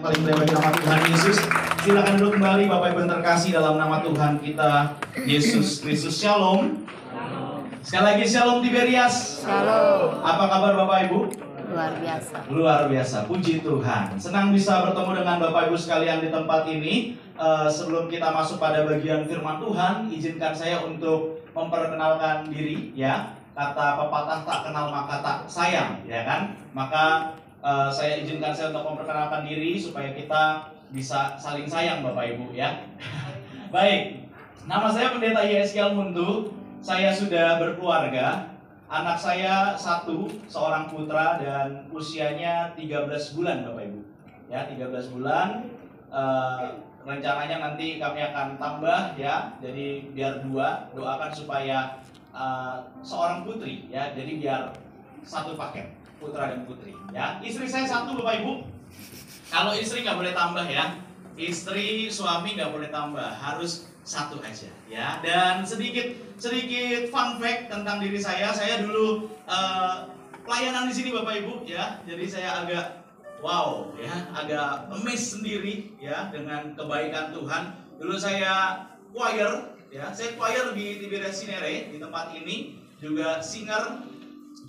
yang paling bagi nama Tuhan Yesus. Silakan duduk kembali Bapak Ibu terkasih dalam nama Tuhan kita Yesus Kristus. Shalom. Sekali lagi Shalom Tiberias. Shalom. Apa kabar Bapak Ibu? Luar biasa. Luar biasa, puji Tuhan. Senang bisa bertemu dengan Bapak Ibu sekalian di tempat ini. Eh, sebelum kita masuk pada bagian firman Tuhan, izinkan saya untuk memperkenalkan diri ya. Kata pepatah tak kenal maka tak sayang, ya kan? Maka eh, saya izinkan saya untuk memperkenalkan diri supaya kita bisa saling sayang Bapak Ibu ya. Baik. Nama saya Pendeta YSKL Muntu. Saya sudah berkeluarga, Anak saya satu, seorang putra dan usianya 13 bulan Bapak Ibu. Ya, 13 bulan. Eh, rencananya nanti kami akan tambah ya. Jadi biar dua, doakan supaya eh, seorang putri ya. Jadi biar satu paket putra dan putri ya. Istri saya satu Bapak Ibu. Kalau istri nggak boleh tambah ya. Istri suami nggak boleh tambah, harus satu aja ya. Dan sedikit sedikit fun fact tentang diri saya. Saya dulu eh, pelayanan di sini Bapak Ibu ya. Jadi saya agak wow ya, agak amazed sendiri ya dengan kebaikan Tuhan. Dulu saya choir ya, saya choir di Tiberias Sinere di tempat ini, juga singer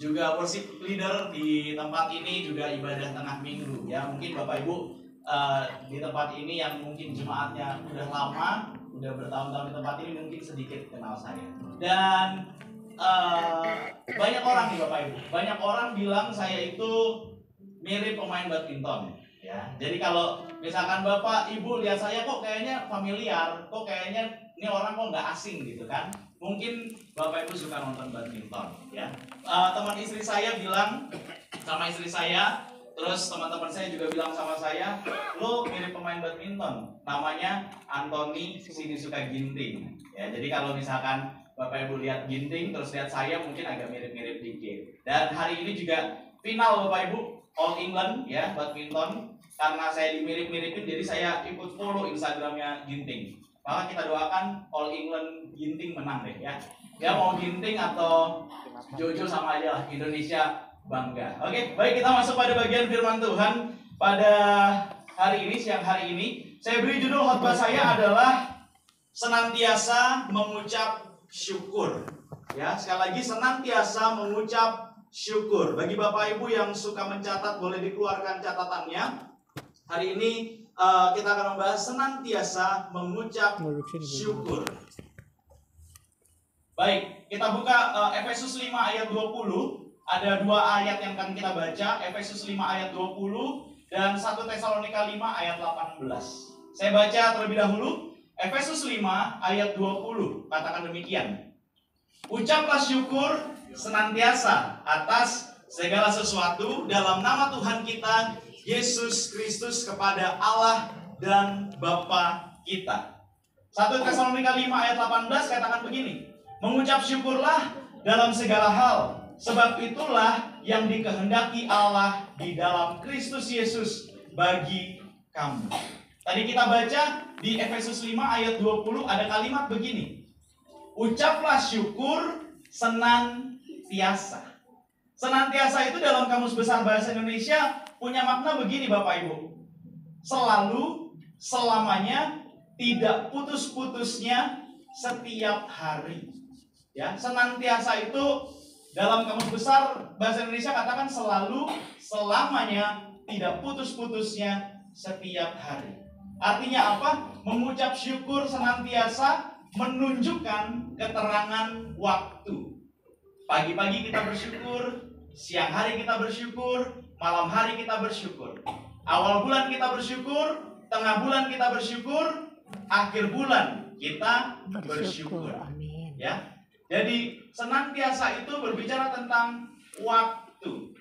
juga worship leader di tempat ini juga ibadah tengah minggu. Ya mungkin bapak ibu eh, di tempat ini yang mungkin jemaatnya udah lama udah bertahun-tahun di tempat ini mungkin sedikit kenal saya. Dan eh, banyak orang nih bapak ibu. Banyak orang bilang saya itu mirip pemain badminton ya. Jadi kalau misalkan bapak ibu lihat saya kok kayaknya familiar kok kayaknya ini orang kok nggak asing gitu kan mungkin bapak ibu suka nonton badminton ya. Eh, teman istri saya bilang sama istri saya terus teman-teman saya juga bilang sama saya lo mirip pemain badminton namanya Anthony Sinisuka Ginting ya jadi kalau misalkan bapak ibu lihat Ginting terus lihat saya mungkin agak mirip-mirip dikit. Dan hari ini juga final bapak ibu All England ya badminton. Karena saya dimirip-miripin jadi saya ikut follow Instagramnya Ginting maka kita doakan All England Ginting menang deh ya ya mau Ginting atau Jojo sama aja lah Indonesia bangga. Oke, baik kita masuk pada bagian firman Tuhan pada hari ini siang hari ini. Saya beri judul khotbah saya adalah senantiasa mengucap syukur. Ya, sekali lagi senantiasa mengucap syukur. Bagi Bapak Ibu yang suka mencatat boleh dikeluarkan catatannya. Hari ini eh, kita akan membahas senantiasa mengucap syukur. Baik, kita buka eh, Efesus 5 ayat 20. Ada dua ayat yang akan kita baca, Efesus 5 ayat 20 dan 1 Tesalonika 5 ayat 18. Saya baca terlebih dahulu, Efesus 5 ayat 20. Katakan demikian. Ucaplah syukur senantiasa atas segala sesuatu dalam nama Tuhan kita Yesus Kristus kepada Allah dan Bapa kita. 1 Tesalonika 5 ayat 18 katakan begini. Mengucap syukurlah dalam segala hal, sebab itulah yang dikehendaki Allah di dalam Kristus Yesus bagi kamu. Tadi kita baca di Efesus 5 ayat 20 ada kalimat begini. Ucaplah syukur senantiasa. Senantiasa itu dalam kamus besar bahasa Indonesia punya makna begini Bapak Ibu. Selalu, selamanya, tidak putus-putusnya setiap hari. Ya, senantiasa itu dalam kamus besar bahasa Indonesia katakan selalu, selamanya, tidak putus-putusnya setiap hari. Artinya apa? Mengucap syukur senantiasa menunjukkan keterangan waktu. Pagi-pagi kita bersyukur, siang hari kita bersyukur, malam hari kita bersyukur. Awal bulan kita bersyukur, tengah bulan kita bersyukur, akhir bulan kita bersyukur. Amin. Ya. Jadi senantiasa itu berbicara tentang waktu.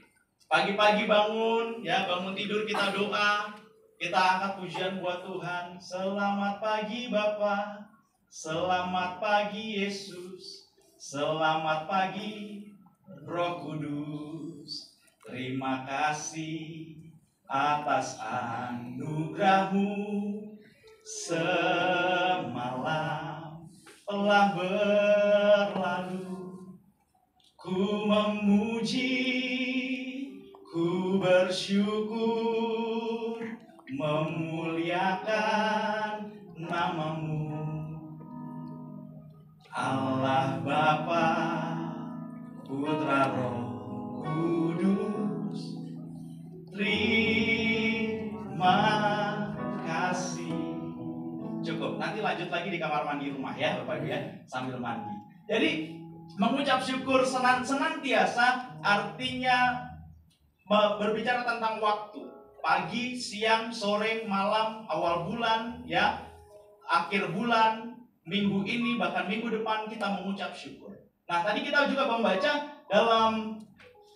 Pagi-pagi bangun, ya bangun tidur kita doa, kita angkat pujian buat Tuhan. Selamat pagi Bapa, selamat pagi Yesus, selamat pagi Roh Kudus. Terima kasih atas anugerahmu semalam telah berlalu. Ku memuji ku bersyukur memuliakan namamu. Allah Bapa Putra Roh Kudus Terima kasih. Cukup, nanti lanjut lagi di kamar mandi rumah ya Bapak Ibu ya Sambil mandi. Jadi mengucap syukur senang senantiasa artinya berbicara tentang waktu. Pagi, siang, sore, malam, awal bulan, ya, akhir bulan, minggu ini bahkan minggu depan kita mengucap syukur. Nah, tadi kita juga membaca dalam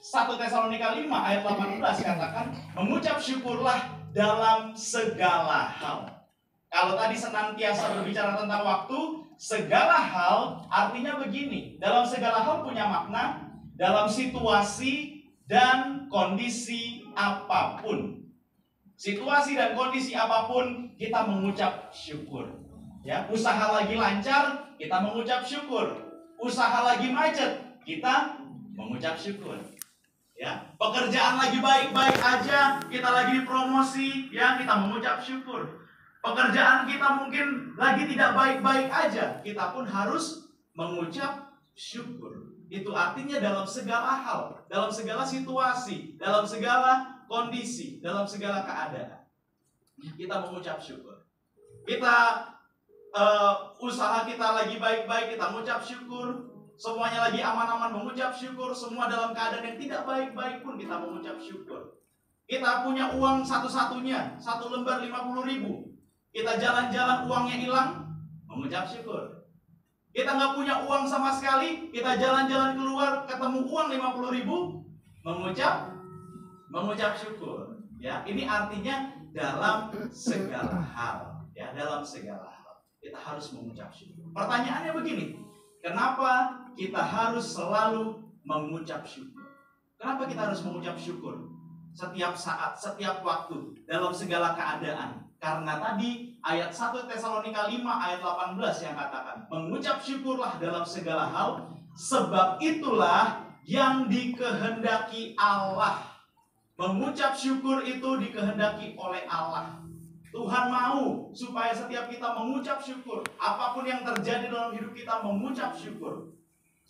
1 Tesalonika 5 ayat 18 katakan, mengucap syukurlah dalam segala hal. Kalau tadi senantiasa berbicara tentang waktu, segala hal artinya begini. Dalam segala hal punya makna, dalam situasi dan kondisi apa pun. Situasi dan kondisi apa pun kita mengucap syukur. Ya, usaha lagi lancar, kita mengucap syukur. Usaha lagi macet, kita mengucap syukur ya pekerjaan lagi baik-baik aja. Kita lagi dipromosi ya kita mengucap syukur. Pekerjaan kita mungkin lagi tidak baik-baik aja. Kita pun harus mengucap syukur. Itu artinya dalam segala hal dalam segala situasi dalam segala kondisi dalam segala keadaan kita mengucap syukur. Kita uh, usaha kita lagi baik-baik kita mengucap syukur semuanya lagi aman-aman mengucap syukur, semua dalam keadaan yang tidak baik-baik pun kita mengucap syukur. Kita punya uang satu-satunya, satu lembar 50 ribu. Kita jalan-jalan uangnya hilang, mengucap syukur. Kita nggak punya uang sama sekali, kita jalan-jalan keluar ketemu uang 50 ribu, mengucap mengucap syukur. Ya, ini artinya dalam segala hal, ya dalam segala hal kita harus mengucap syukur. Pertanyaannya begini, kenapa kita harus selalu mengucap syukur. Kenapa kita harus mengucap syukur? Setiap saat, setiap waktu, dalam segala keadaan. Karena tadi ayat 1 Tesalonika 5 ayat 18 yang katakan, mengucap syukurlah dalam segala hal, sebab itulah yang dikehendaki Allah. Mengucap syukur itu dikehendaki oleh Allah. Tuhan mau supaya setiap kita mengucap syukur. Apa pun yang terjadi dalam hidup kita mengucap syukur.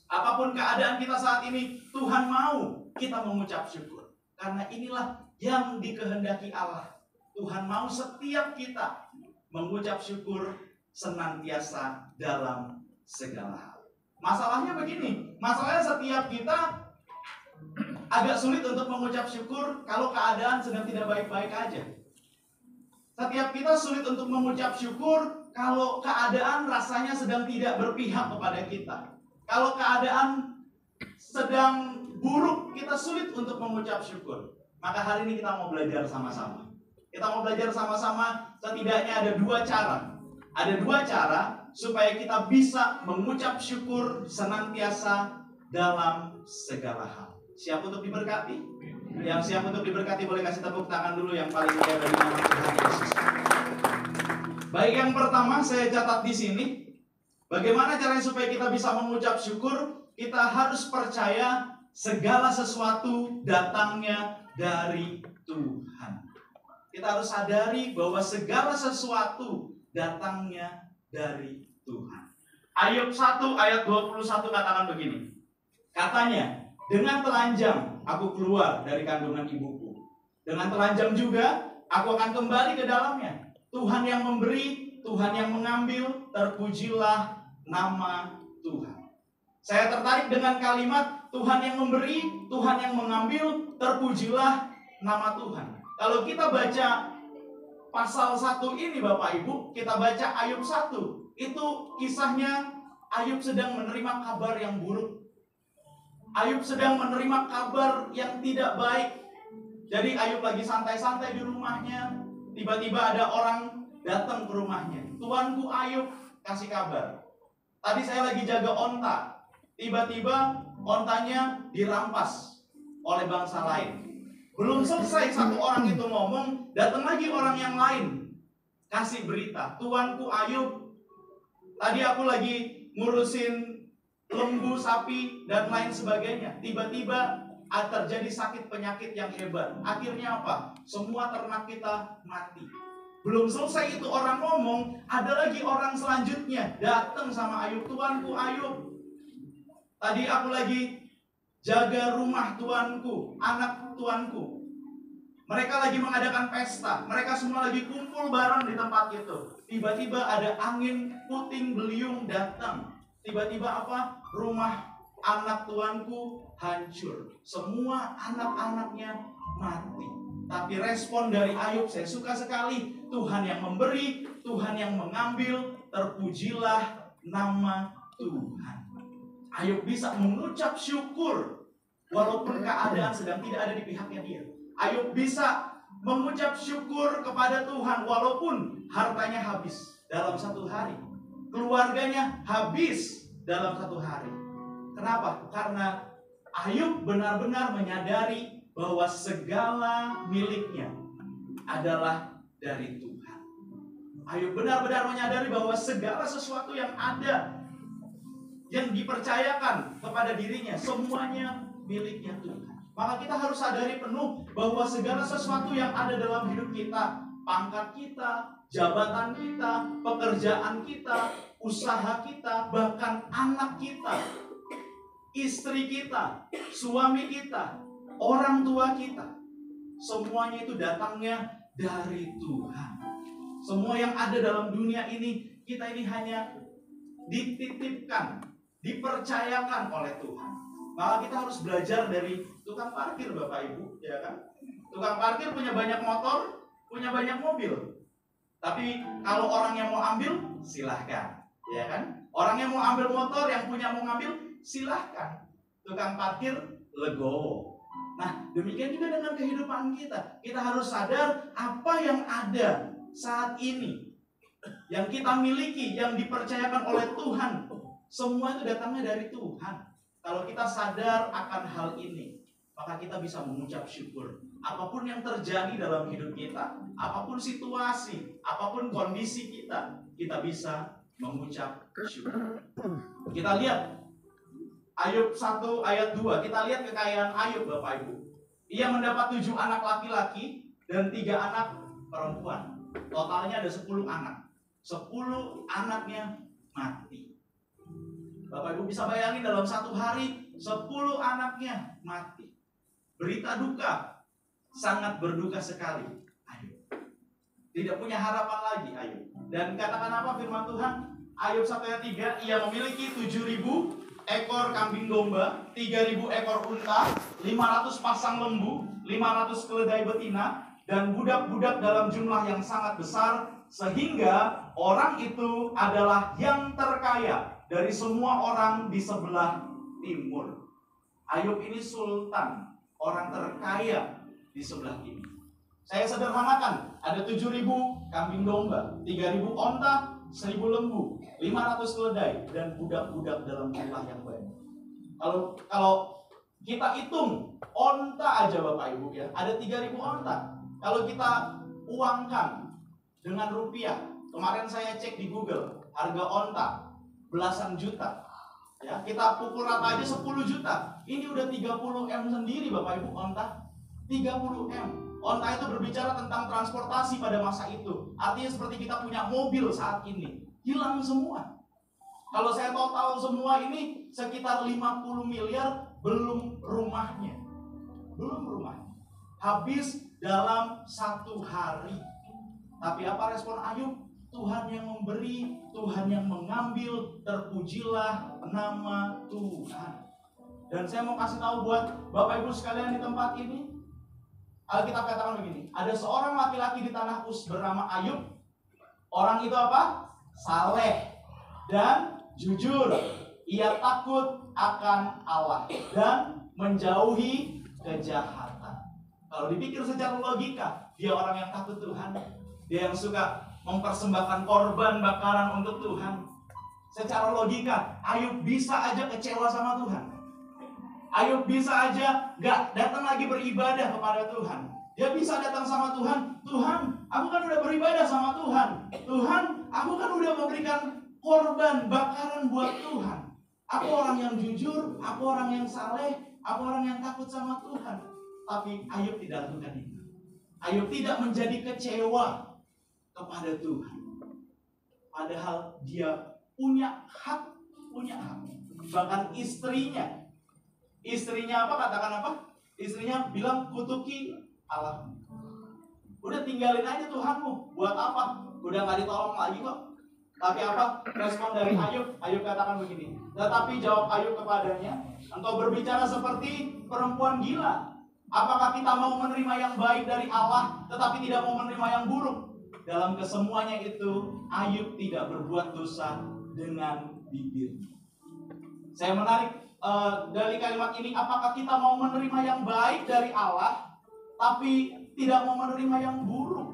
Apa pun keadaan kita saat ini, Tuhan mau kita mengucap syukur. Karena inilah yang dikehendaki Allah. Tuhan mau setiap kita mengucap syukur senantiasa dalam segala hal. Masalahnya begini, masalahnya setiap kita agak sulit untuk mengucap syukur kalau keadaan sedang tidak baik-baik aja. Setiap kita sulit untuk mengucap syukur kalau keadaan rasanya sedang tidak berpihak kepada kita. Kalau keadaan sedang buruk, kita sulit untuk mengucap syukur. Maka hari ini kita mau belajar sama-sama. Kita mau belajar sama-sama setidaknya ada dua cara. Ada dua cara supaya kita bisa mengucap syukur senantiasa dalam segala hal. Siap untuk diberkati? Yang siap untuk diberkati boleh kasih tepuk tangan dulu yang paling mulia dari nama Tuhan Yesus. Baik yang pertama saya catat di sini Bagaimana caranya supaya kita bisa mengucap syukur? Kita harus percaya segala sesuatu datangnya dari Tuhan. Kita harus sadari bahwa segala sesuatu datangnya dari Tuhan. Ayub 1 ayat 21 katakan begini. Katanya, dengan telanjang aku keluar dari kandungan ibuku. Dengan telanjang juga aku akan kembali ke dalamnya. Tuhan yang memberi, Tuhan yang mengambil, terpujilah nama Tuhan. Saya tertarik dengan kalimat Tuhan yang memberi, Tuhan yang mengambil, terpujilah nama Tuhan. Kalau kita baca pasal 1 ini Bapak Ibu, kita baca Ayub 1, itu kisahnya Ayub sedang menerima kabar yang buruk. Ayub sedang menerima kabar yang tidak baik. Jadi Ayub lagi santai-santai di rumahnya, tiba-tiba ada orang datang ke rumahnya. Tuanku Ayub kasih kabar. Tadi saya lagi jaga onta. Tiba-tiba ontanya dirampas oleh bangsa lain. Belum selesai satu orang itu ngomong, datang lagi orang yang lain. Kasih berita, tuanku Ayub, tadi aku lagi ngurusin lembu, sapi, dan lain sebagainya. Tiba-tiba terjadi sakit penyakit yang hebat. Akhirnya apa? Semua ternak kita mati. Belum selesai itu orang ngomong, ada lagi orang selanjutnya datang sama Ayub, tuanku Ayub. Tadi aku lagi jaga rumah tuanku, anak tuanku. Mereka lagi mengadakan pesta, mereka semua lagi kumpul bareng di tempat itu. Tiba-tiba ada angin puting beliung datang. Tiba-tiba apa? Rumah anak tuanku hancur. Semua anak-anaknya mati. Tapi respon dari Ayub saya suka sekali. Tuhan yang memberi, Tuhan yang mengambil, terpujilah nama Tuhan. Ayub bisa mengucap syukur walaupun keadaan sedang tidak ada di pihaknya dia. Ayub bisa mengucap syukur kepada Tuhan walaupun hartanya habis dalam satu hari. Keluarganya habis dalam satu hari. Kenapa? Karena Ayub benar-benar menyadari bahwa segala miliknya adalah dari Tuhan. Ayub benar-benar menyadari bahwa segala sesuatu yang ada yang dipercayakan kepada dirinya semuanya miliknya Tuhan. Maka kita harus sadari penuh bahwa segala sesuatu yang ada dalam hidup kita, pangkat kita, jabatan kita, pekerjaan kita, usaha kita, bahkan anak kita, istri kita, suami kita, orang tua kita. Semuanya itu datangnya dari Tuhan. Semua yang ada dalam dunia ini, kita ini hanya dititipkan, dipercayakan oleh Tuhan. Maka kita harus belajar dari tukang parkir Bapak Ibu, ya kan? Tukang parkir punya banyak motor, punya banyak mobil. Tapi kalau orang yang mau ambil, silahkan, ya kan? Orang yang mau ambil motor, yang punya mau ngambil, silahkan. Tukang parkir legowo. Nah, demikian juga dengan kehidupan kita. Kita harus sadar apa yang ada saat ini. Yang kita miliki, yang dipercayakan oleh Tuhan. Semua itu datangnya dari Tuhan. Kalau kita sadar akan hal ini, maka kita bisa mengucap syukur. Apa pun yang terjadi dalam hidup kita, apa pun situasi, apa pun kondisi kita, kita bisa mengucap syukur. Kita lihat Ayub 1 ayat 2. Kita lihat kekayaan Ayub Bapak Ibu. Ia mendapat tujuh anak laki-laki dan tiga anak perempuan. Totalnya ada 10 anak. 10 anaknya mati. Bapak Ibu bisa bayangin dalam satu hari 10 anaknya mati. Berita duka sangat berduka sekali. Ayub. Tidak punya harapan lagi Ayub. Dan katakan apa firman Tuhan? Ayub 1 ayat 3, ia memiliki 7000 ekor kambing domba, 3000 ekor unta, 500 pasang lembu, 500 keledai betina, dan budak-budak dalam jumlah yang sangat besar, sehingga orang itu adalah yang terkaya dari semua orang di sebelah timur. Ayub ini sultan, orang terkaya di sebelah timur. Saya sederhanakan, ada 7000 kambing domba, 3000 onta, 1000 lembu, 500 keledai dan budak-budak dalam jumlah yang banyak. Kalau kalau kita hitung onta aja Bapak Ibu ya, ada 3000 onta. Kalau kita uangkan dengan rupiah, kemarin saya cek di Google, harga onta belasan juta. Ya, kita pukul rata aja 10 juta. Ini udah 30 M sendiri Bapak Ibu onta. 30 M. Onta itu berbicara tentang transportasi pada masa itu. Artinya seperti kita punya mobil saat ini hilang semua. Kalau saya total semua ini sekitar 50 miliar belum rumahnya. Belum rumahnya. Habis dalam satu hari. Tapi apa respon Ayub? Tuhan yang memberi, Tuhan yang mengambil, terpujilah nama Tuhan. Dan saya mau kasih tahu buat Bapak Ibu sekalian di tempat ini, Alkitab katakan begini, ada seorang laki-laki di tanah Us bernama Ayub. Orang itu apa? saleh dan jujur. Ia takut akan Allah dan menjauhi kejahatan. Kalau dipikir secara logika, dia orang yang takut Tuhan. Dia yang suka mempersembahkan korban bakaran untuk Tuhan. Secara logika, Ayub bisa aja kecewa sama Tuhan. Ayub bisa aja gak datang lagi beribadah kepada Tuhan. Dia bisa datang sama Tuhan, Tuhan, aku kan udah beribadah sama Tuhan. Tuhan, aku kan udah memberikan korban bakaran buat Tuhan. Aku orang yang jujur, aku orang yang saleh, aku orang yang takut sama Tuhan. Tapi Ayub tidak lakukan itu. Ayub tidak menjadi kecewa. kepada Tuhan. Padahal dia punya hak, punya hak. Bahkan istrinya, istrinya apa? Katakan apa? Istrinya bilang kutuki Allah. Udah tinggalin aja Tuhanmu. Buat apa? Udah nggak ditolong lagi kok. Tapi apa? Respon dari Ayub, Ayub katakan begini. Tetapi jawab Ayub kepadanya, engkau berbicara seperti perempuan gila. Apakah kita mau menerima yang baik dari Allah, tetapi tidak mau menerima yang buruk? Dalam kesemuanya itu, Ayub tidak berbuat dosa dengan bibirnya. Saya menarik uh, dari kalimat ini, apakah kita mau menerima yang baik dari Allah, tapi tidak mau menerima yang buruk?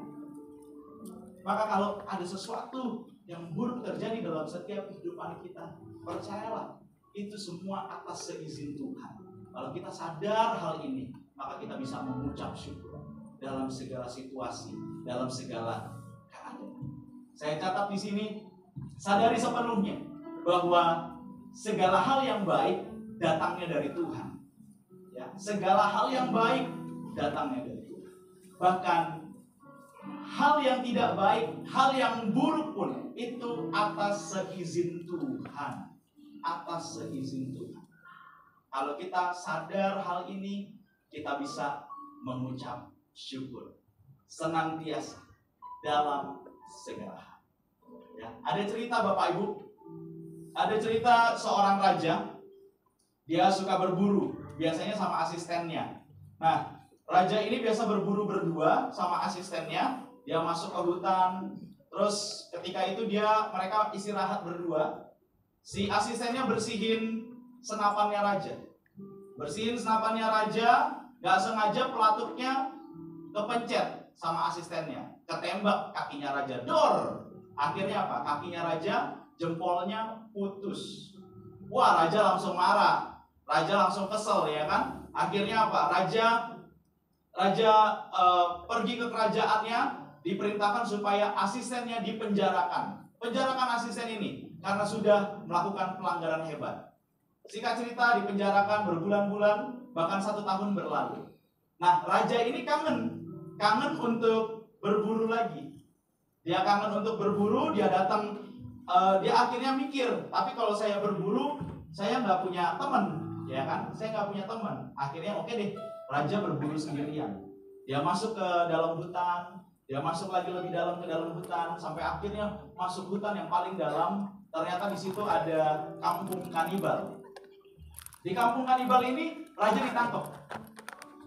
Maka kalau ada sesuatu yang buruk terjadi dalam setiap kehidupan kita, percayalah, itu semua atas seizin Tuhan. Kalau kita sadar hal ini, maka kita bisa mengucap syukur dalam segala situasi, dalam segala keadaan. Saya catat di sini, sadari sepenuhnya bahwa segala hal yang baik datangnya dari Tuhan. Ya, segala hal yang baik datangnya dari Tuhan. Bahkan hal yang tidak baik, hal yang buruk pun itu atas seizin Tuhan. Atas seizin Tuhan. Kalau kita sadar hal ini, kita bisa mengucap syukur senantiasa dalam segala hal. Ya, ada cerita Bapak Ibu, ada cerita seorang raja, dia suka berburu, biasanya sama asistennya. Nah, raja ini biasa berburu berdua sama asistennya, dia masuk ke hutan, terus ketika itu dia mereka istirahat berdua, si asistennya bersihin senapannya raja. Bersihin senapannya raja, Gak sengaja pelatuknya kepencet sama asistennya. Ketembak kakinya raja. Dor! Akhirnya apa? Kakinya raja, jempolnya putus. Wah, raja langsung marah. Raja langsung kesel ya kan? Akhirnya apa? Raja raja uh, pergi ke kerajaannya diperintahkan supaya asistennya dipenjarakan. Penjarakan asisten ini karena sudah melakukan pelanggaran hebat. Singkat cerita dipenjarakan berbulan-bulan bahkan satu tahun berlalu. Nah, raja ini kangen, kangen untuk berburu lagi. Dia kangen untuk berburu, dia datang, uh, dia akhirnya mikir, tapi kalau saya berburu, saya nggak punya teman, ya kan? Saya nggak punya teman. Akhirnya oke okay deh, raja berburu sendirian. Dia masuk ke dalam hutan, dia masuk lagi lebih dalam ke dalam hutan, sampai akhirnya masuk hutan yang paling dalam. Ternyata di situ ada kampung kanibal. Di kampung kanibal ini raja ditangkap.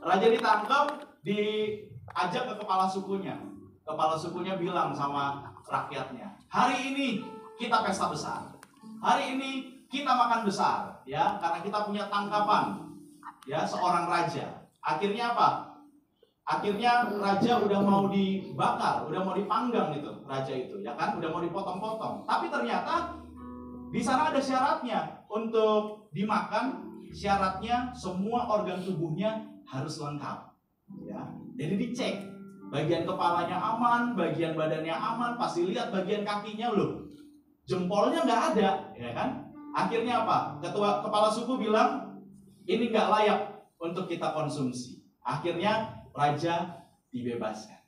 Raja ditangkap, diajak ke kepala sukunya. Kepala sukunya bilang sama rakyatnya, hari ini kita pesta besar. Hari ini kita makan besar, ya, karena kita punya tangkapan, ya, seorang raja. Akhirnya apa? Akhirnya raja udah mau dibakar, udah mau dipanggang gitu, raja itu, ya kan, udah mau dipotong-potong. Tapi ternyata di sana ada syaratnya untuk dimakan syaratnya semua organ tubuhnya harus lengkap. Ya, jadi dicek bagian kepalanya aman, bagian badannya aman, pasti lihat bagian kakinya loh. Jempolnya nggak ada, ya kan? Akhirnya apa? Ketua kepala suku bilang ini nggak layak untuk kita konsumsi. Akhirnya raja dibebaskan.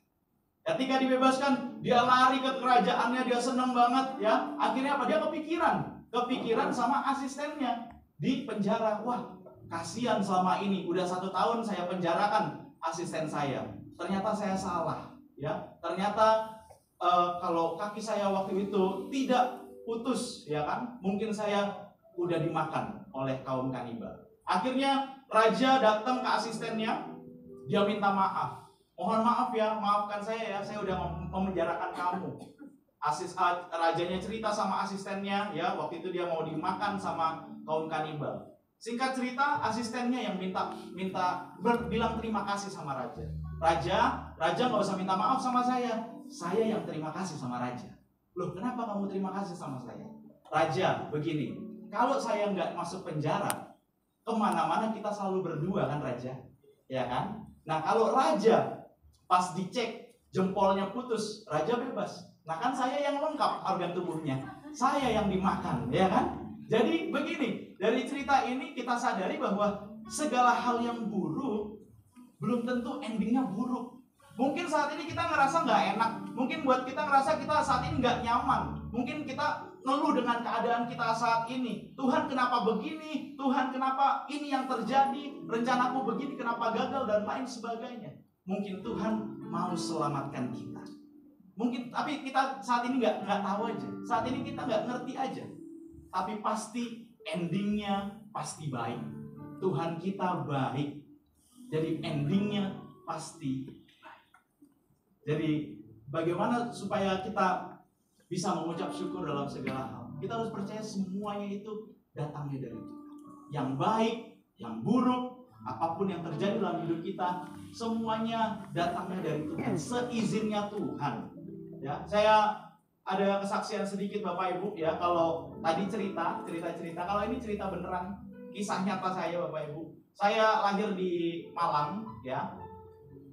Ketika dibebaskan, dia lari ke kerajaannya, dia senang banget ya. Akhirnya apa? Dia kepikiran, kepikiran sama asistennya di penjara. Wah, kasihan selama ini. Udah satu tahun saya penjarakan asisten saya. Ternyata saya salah. Ya, ternyata uh, kalau kaki saya waktu itu tidak putus, ya kan? Mungkin saya udah dimakan oleh kaum kanibal. Akhirnya raja datang ke asistennya, dia minta maaf. Mohon maaf ya, maafkan saya ya, saya udah memenjarakan kamu. Asis rajanya cerita sama asistennya, ya waktu itu dia mau dimakan sama kaum kanibal. Singkat cerita, asistennya yang minta minta bilang terima kasih sama raja. Raja, raja nggak usah minta maaf sama saya. Saya yang terima kasih sama raja. Loh, kenapa kamu terima kasih sama saya? Raja, begini, kalau saya nggak masuk penjara, ke mana-mana kita selalu berdua kan raja, ya kan? Nah kalau raja pas dicek jempolnya putus, raja bebas. Nah kan saya yang lengkap organ tubuhnya, saya yang dimakan, ya kan? Jadi begini, dari cerita ini kita sadari bahwa segala hal yang buruk belum tentu endingnya buruk. Mungkin saat ini kita ngerasa nggak enak. Mungkin buat kita ngerasa kita saat ini nggak nyaman. Mungkin kita ngeluh dengan keadaan kita saat ini. Tuhan kenapa begini? Tuhan kenapa ini yang terjadi? Rencanaku begini kenapa gagal dan lain sebagainya. Mungkin Tuhan mau selamatkan kita. Mungkin tapi kita saat ini nggak nggak tahu aja. Saat ini kita nggak ngerti aja. Tapi pasti endingnya pasti baik. Tuhan kita baik. Jadi endingnya pasti jadi bagaimana supaya kita bisa mengucap syukur dalam segala hal? Kita harus percaya semuanya itu datangnya dari Tuhan. Yang baik, yang buruk, apa pun yang terjadi dalam hidup kita, semuanya datangnya dari Tuhan. Seizinnya Tuhan. Ya, saya ada kesaksian sedikit Bapak Ibu ya kalau tadi cerita cerita cerita kalau ini cerita beneran kisah nyata saya Bapak Ibu saya lahir di Malang ya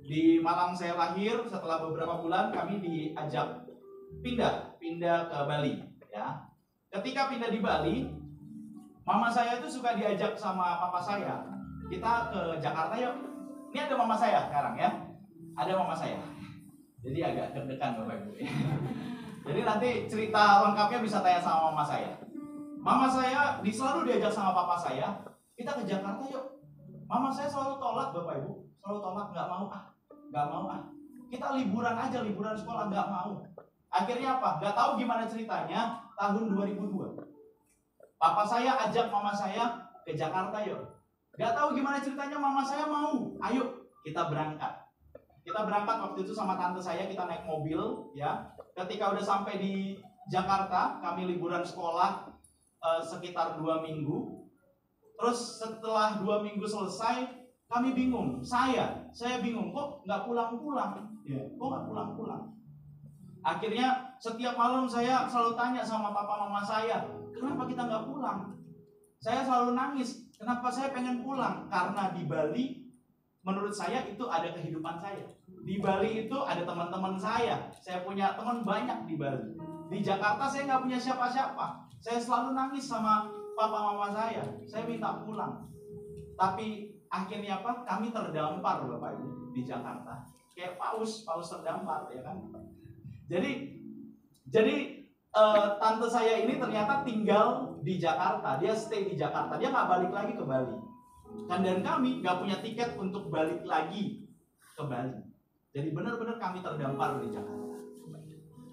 di Malang saya lahir, setelah beberapa bulan kami diajak pindah, pindah ke Bali. Ya, ketika pindah di Bali, mama saya itu suka diajak sama papa saya. Kita ke Jakarta yuk. Ini ada mama saya sekarang ya. Ada mama saya. Jadi agak deg-degan Bapak Ibu. Jadi nanti cerita lengkapnya bisa tanya sama mama saya. Mama saya selalu diajak sama papa saya, kita ke Jakarta yuk. Mama saya selalu tolak Bapak Ibu, selalu tolak nggak mau ah nggak mau ah kita liburan aja liburan sekolah nggak mau. Akhirnya apa? Nggak tahu gimana ceritanya tahun 2002 papa saya ajak mama saya ke Jakarta yuk. Nggak tahu gimana ceritanya mama saya mau. Ayo kita berangkat. Kita berangkat waktu itu sama tante saya kita naik mobil ya. Ketika udah sampai di Jakarta kami liburan sekolah eh, sekitar dua minggu. Terus setelah dua minggu selesai kami bingung, saya, saya bingung kok nggak pulang-pulang, ya, kok nggak pulang-pulang. Akhirnya setiap malam saya selalu tanya sama papa mama saya, kenapa kita nggak pulang? Saya selalu nangis, kenapa saya pengen pulang? Karena di Bali, menurut saya itu ada kehidupan saya. Di Bali itu ada teman-teman saya, saya punya teman banyak di Bali. Di Jakarta saya nggak punya siapa-siapa. Saya selalu nangis sama papa mama saya, saya minta pulang. Tapi akhirnya apa? Kami terdampar Bapak Ibu di Jakarta. Kayak paus, paus terdampar ya kan. Jadi jadi uh, tante saya ini ternyata tinggal di Jakarta. Dia stay di Jakarta. Dia nggak balik lagi ke Bali. kan Dan kami nggak punya tiket untuk balik lagi ke Bali. Jadi benar-benar kami terdampar di Jakarta.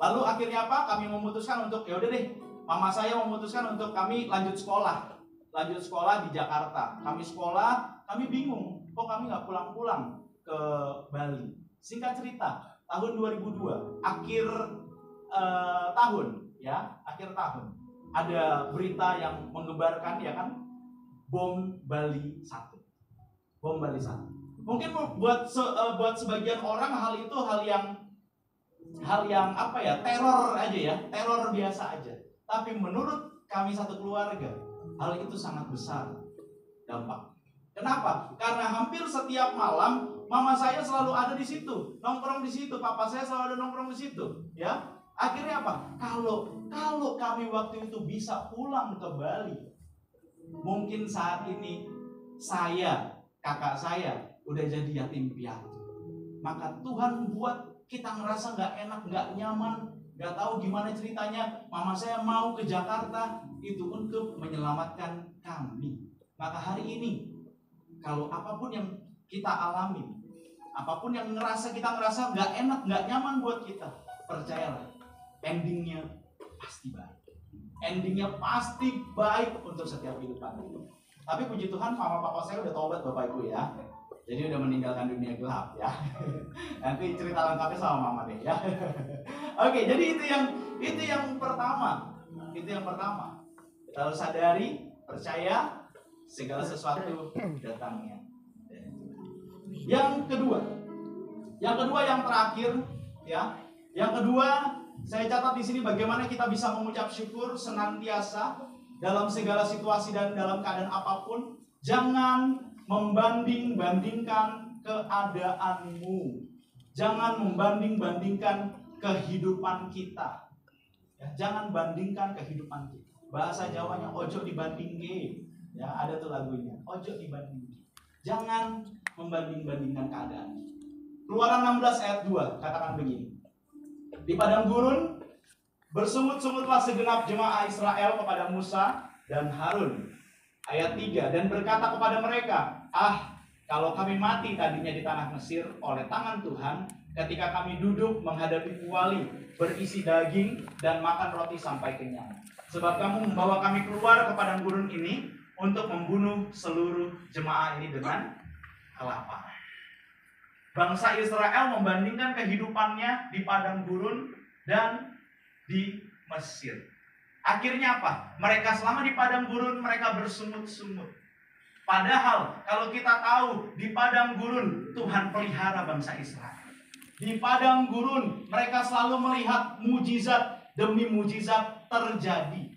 Lalu akhirnya apa? Kami memutuskan untuk ya udah deh, mama saya memutuskan untuk kami lanjut sekolah. Lanjut sekolah di Jakarta. Kami sekolah kami bingung, kok kami nggak pulang-pulang ke Bali. Singkat cerita, tahun 2002, akhir eh, tahun, ya, akhir tahun, ada berita yang mengebarkan, ya kan, bom Bali satu, bom Bali satu. Mungkin buat se, uh, buat sebagian orang hal itu hal yang hal yang apa ya teror aja ya teror biasa aja. Tapi menurut kami satu keluarga hal itu sangat besar dampak Kenapa? Karena hampir setiap malam mama saya selalu ada di situ, nongkrong di situ, papa saya selalu ada nongkrong di situ, ya. Akhirnya apa? Kalau kalau kami waktu itu bisa pulang ke Bali, mungkin saat ini saya, kakak saya udah jadi yatim piatu. Maka Tuhan buat kita ngerasa nggak enak, nggak nyaman, nggak tahu gimana ceritanya. Mama saya mau ke Jakarta itu untuk menyelamatkan kami. Maka hari ini kalau apa pun yang kita alami, apa pun yang ngerasa kita ngerasa nggak enak, nggak nyaman buat kita, percayalah, endingnya pasti baik. Endingnya pasti baik untuk setiap kehidupan. Tapi puji Tuhan, mama papa saya udah tobat bapak ibu ya. Jadi udah meninggalkan dunia gelap ya. Nanti cerita lengkapnya sama mama deh ya. Oke, jadi itu yang itu yang pertama. Itu yang pertama. Kita harus sadari, percaya, segala sesuatu datangnya Yang kedua, yang kedua yang terakhir ya, yang kedua saya catat di sini bagaimana kita bisa mengucap syukur senantiasa dalam segala situasi dan dalam keadaan apa pun. Jangan membanding-bandingkan keadaanmu. Jangan membanding-bandingkan kehidupan kita. Ya, jangan bandingkan kehidupan kita. Bahasa Jawanya ojo dibandingin. Ya, ada tuh lagunya. Ojo dibanding. Jangan membanding-bandingkan keadaan. Keluaran 16 ayat 2 katakan begini. Di padang gurun bersungut-sungutlah segenap jemaah Israel kepada Musa dan Harun. Ayat 3 dan berkata kepada mereka, "Ah, kalau kami mati tadinya di tanah Mesir oleh tangan Tuhan, ketika kami duduk menghadapi kuali berisi daging dan makan roti sampai kenyang. Sebab kamu membawa kami keluar ke padang gurun ini untuk membunuh seluruh jemaah ini dengan kelaparan." bangsa Israel membandingkan kehidupannya di padang gurun dan di Mesir. Akhirnya apa? Mereka selama di padang gurun mereka bersungut-sungut. Padahal kalau kita tahu di padang gurun Tuhan pelihara bangsa Israel. Di padang gurun mereka selalu melihat mujizat demi mujizat terjadi.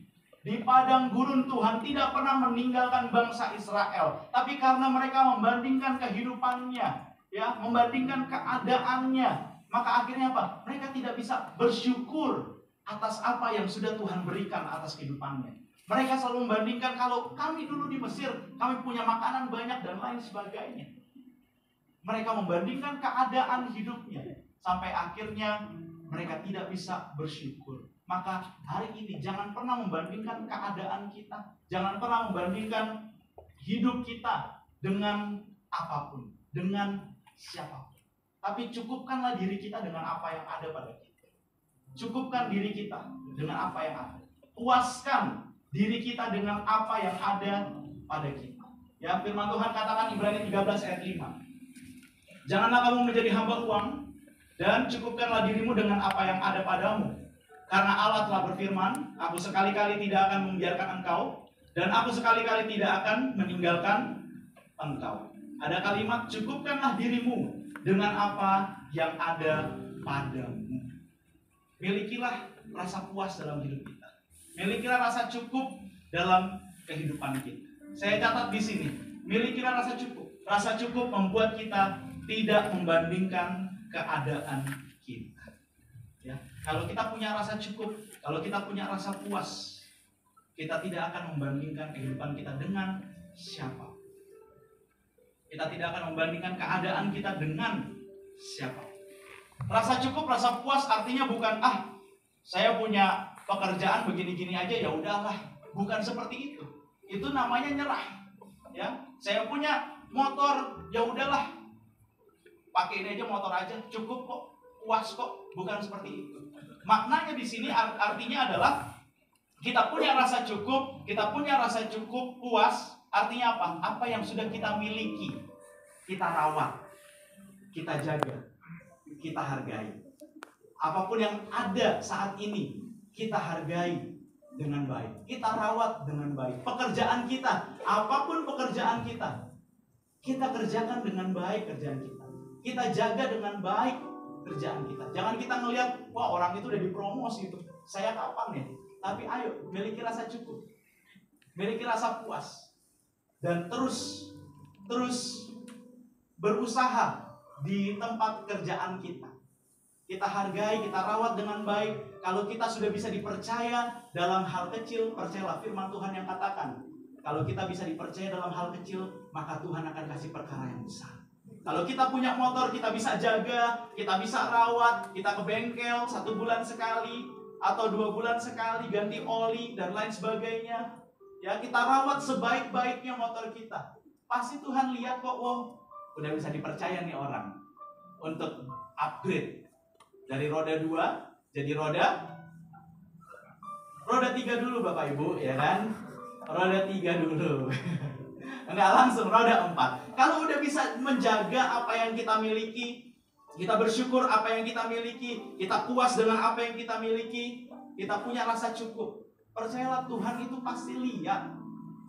Di padang gurun Tuhan tidak pernah meninggalkan bangsa Israel, tapi karena mereka membandingkan kehidupannya ya membandingkan keadaannya maka akhirnya apa? Mereka tidak bisa bersyukur atas apa yang sudah Tuhan berikan atas kehidupannya. Mereka selalu membandingkan kalau kami dulu di Mesir kami punya makanan banyak dan lain sebagainya. Mereka membandingkan keadaan hidupnya sampai akhirnya mereka tidak bisa bersyukur maka hari ini jangan pernah membandingkan keadaan kita jangan pernah membandingkan hidup kita dengan apa pun dengan siapa. Tapi cukupkanlah diri kita dengan apa yang ada pada kita. Cukupkan diri kita dengan apa yang ada. Puaskan diri kita dengan apa yang ada pada kita. Ya, firman Tuhan katakan Ibrani 13 ayat 5. Janganlah kamu menjadi hamba uang dan cukupkanlah dirimu dengan apa yang ada padamu. Karena Allah telah berfirman, aku sekali-kali tidak akan membiarkan engkau dan aku sekali-kali tidak akan meninggalkan engkau. Ada kalimat cukupkanlah dirimu dengan apa yang ada padamu. Milikilah rasa puas dalam hidup kita. Milikilah rasa cukup dalam kehidupan kita. Saya catat di sini, milikilah rasa cukup. Rasa cukup membuat kita tidak membandingkan keadaan kalau kita punya rasa cukup, kalau kita punya rasa puas, kita tidak akan membandingkan kehidupan kita dengan siapa kita tidak akan membandingkan keadaan kita dengan siapa. Rasa cukup, rasa puas artinya bukan ah saya punya pekerjaan begini-gini aja ya udahlah. Bukan seperti itu. Itu namanya nyerah. Ya, saya punya motor ya udahlah. Pakai ini aja motor aja cukup kok, puas kok. Bukan seperti itu. Maknanya di sini artinya adalah kita punya rasa cukup, kita punya rasa cukup puas, artinya apa? Apa yang sudah kita miliki, kita rawat, kita jaga, kita hargai. Apa pun yang ada saat ini, kita hargai dengan baik. Kita rawat dengan baik. Pekerjaan kita, apa pun pekerjaan kita, kita kerjakan dengan baik kerjaan kita. Kita jaga dengan baik kerjaan kita. Jangan kita ngelihat, wah orang itu udah dipromosi itu. Saya kapan ya? Tapi ayo, miliki rasa cukup. Miliki rasa puas. Dan terus, terus berusaha di tempat kerjaan kita. Kita hargai, kita rawat dengan baik. Kalau kita sudah bisa dipercaya dalam hal kecil, percayalah firman Tuhan yang katakan. Kalau kita bisa dipercaya dalam hal kecil, maka Tuhan akan kasih perkara yang besar. Kalau kita punya motor, kita bisa jaga, kita bisa rawat, kita ke bengkel satu bulan sekali, atau dua bulan sekali, ganti oli, dan lain sebagainya. Ya, kita rawat sebaik-baiknya motor kita. Pasti Tuhan lihat kok, wow, udah bisa dipercaya nih orang untuk upgrade dari roda 2 jadi roda roda tiga dulu Bapak Ibu ya kan roda tiga dulu enggak langsung roda empat kalau udah bisa menjaga apa yang kita miliki kita bersyukur apa yang kita miliki kita puas dengan apa yang kita miliki kita punya rasa cukup percayalah Tuhan itu pasti lihat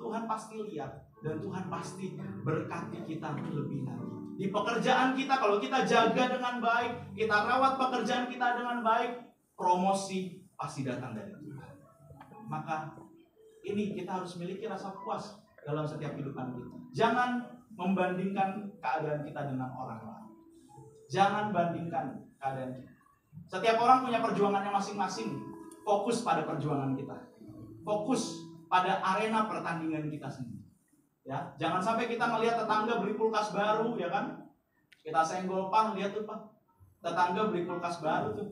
Tuhan pasti lihat dan Tuhan pasti berkati kita lebih lagi. Di pekerjaan kita kalau kita jaga dengan baik, kita rawat pekerjaan kita dengan baik, promosi pasti datang dari Tuhan. Maka ini kita harus miliki rasa puas dalam setiap kehidupan kita. Jangan membandingkan keadaan kita dengan orang lain. Jangan bandingkan keadaan kita. Setiap orang punya perjuangannya masing-masing. Fokus pada perjuangan kita. Fokus pada arena pertandingan kita sendiri. Ya, jangan sampai kita melihat tetangga beli kulkas baru, ya kan? Kita senggol, Pak, lihat tuh Pak. Tetangga beli kulkas baru tuh.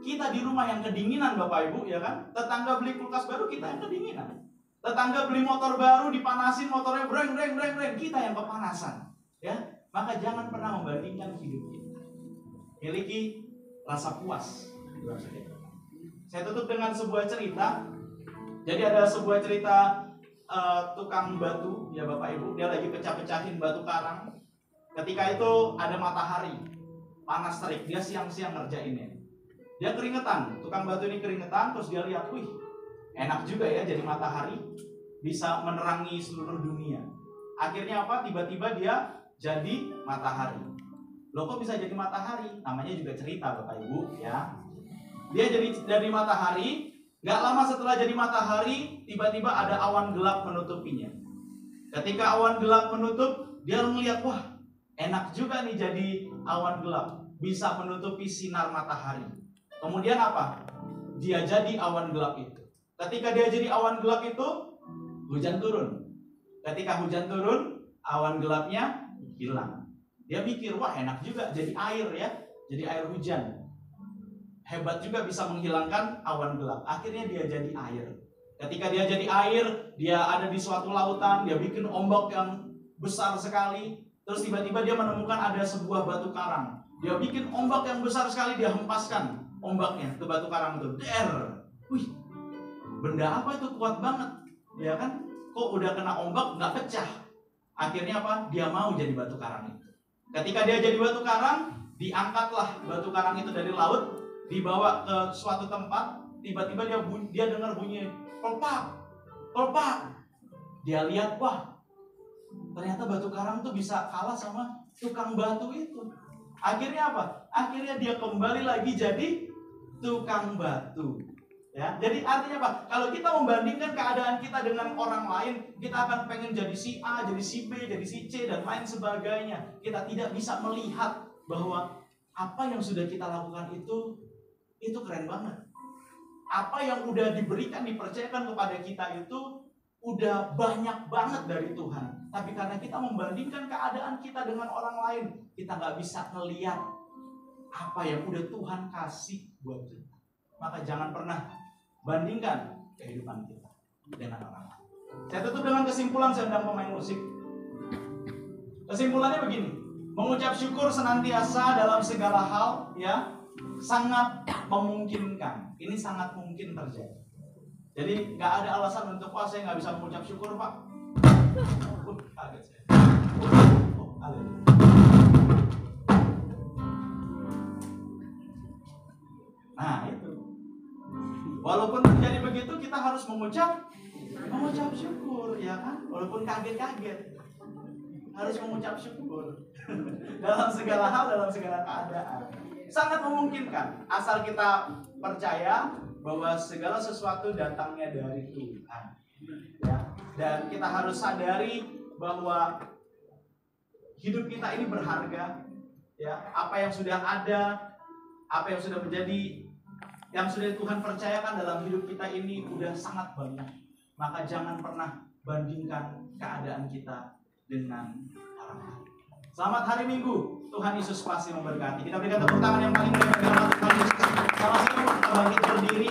Kita di rumah yang kedinginan Bapak Ibu, ya kan? Tetangga beli kulkas baru, kita yang kedinginan. Tetangga beli motor baru, dipanasin motornya breng, breng, breng, breng. Kita yang kepanasan. Ya, maka jangan pernah membandingkan hidup kita. Miliki rasa puas. Saya tutup dengan sebuah cerita. Jadi ada sebuah cerita uh, tukang batu, ya Bapak Ibu, dia lagi pecah-pecahin batu karang. Ketika itu ada matahari, panas terik, dia siang-siang ngerjainnya. Dia keringetan, tukang batu ini keringetan, terus dia lihat, wih, enak juga ya jadi matahari, bisa menerangi seluruh dunia. Akhirnya apa? Tiba-tiba dia jadi matahari. Loh kok bisa jadi matahari? Namanya juga cerita Bapak Ibu ya. Dia jadi dari matahari, nggak lama setelah jadi matahari, tiba-tiba ada awan gelap menutupinya. Ketika awan gelap menutup, dia melihat wah enak juga nih jadi awan gelap, bisa menutupi sinar matahari. Kemudian apa? Dia jadi awan gelap itu. Ketika dia jadi awan gelap itu, hujan turun. Ketika hujan turun, awan gelapnya hilang. Dia pikir, wah enak juga jadi air ya, jadi air hujan. Hebat juga bisa menghilangkan awan gelap. Akhirnya dia jadi air. Ketika dia jadi air, dia ada di suatu lautan, dia bikin ombak yang besar sekali. Terus tiba-tiba dia menemukan ada sebuah batu karang. Dia bikin ombak yang besar sekali, dia hempaskan ombaknya ke batu karang itu. Der. Wih, benda apa itu kuat banget. Ya kan? Kok udah kena ombak nggak pecah. Akhirnya apa? Dia mau jadi batu karang itu. Ketika dia jadi batu karang, diangkatlah batu karang itu dari laut, dibawa ke suatu tempat, tiba-tiba dia bunyi, dia dengar bunyi kolpak, kolpak. Dia lihat, wah, ternyata batu karang tuh bisa kalah sama tukang batu itu. Akhirnya apa? Akhirnya dia kembali lagi jadi tukang batu. Ya, jadi artinya apa? Kalau kita membandingkan keadaan kita dengan orang lain, kita akan pengen jadi si A, jadi si B, jadi si C dan lain sebagainya. Kita tidak bisa melihat bahwa apa yang sudah kita lakukan itu itu keren banget. Apa yang udah diberikan, dipercayakan kepada kita itu udah banyak banget dari Tuhan. Tapi karena kita membandingkan keadaan kita dengan orang lain, kita nggak bisa melihat apa yang udah Tuhan kasih buat kita. Maka jangan pernah bandingkan kehidupan kita dengan orang lain. Saya tutup dengan kesimpulan saya undang pemain musik. Kesimpulannya begini, mengucap syukur senantiasa dalam segala hal ya sangat memungkinkan. Ini sangat mungkin terjadi. Jadi nggak ada alasan untuk wah saya nggak bisa mengucap syukur pak. Uh, Nah itu. Walaupun terjadi begitu kita harus mengucap mengucap syukur ya kan. Walaupun kaget-kaget harus mengucap syukur. Dalam segala hal dalam segala keadaan. Sangat memungkinkan asal kita percaya bahwa segala sesuatu datangnya dari Tuhan. Ya dan kita harus sadari bahwa hidup kita ini berharga. Ya apa yang sudah ada apa yang sudah menjadi yang sudah Tuhan percayakan dalam hidup kita ini udah sangat banyak maka jangan pernah bandingkan keadaan kita dengan orang lain selamat hari Minggu Tuhan Yesus pasti memberkati. Kita berikan tepuk tangan yang paling meriah Tuhan Yesus. Sama-sama kita bangkit berdiri.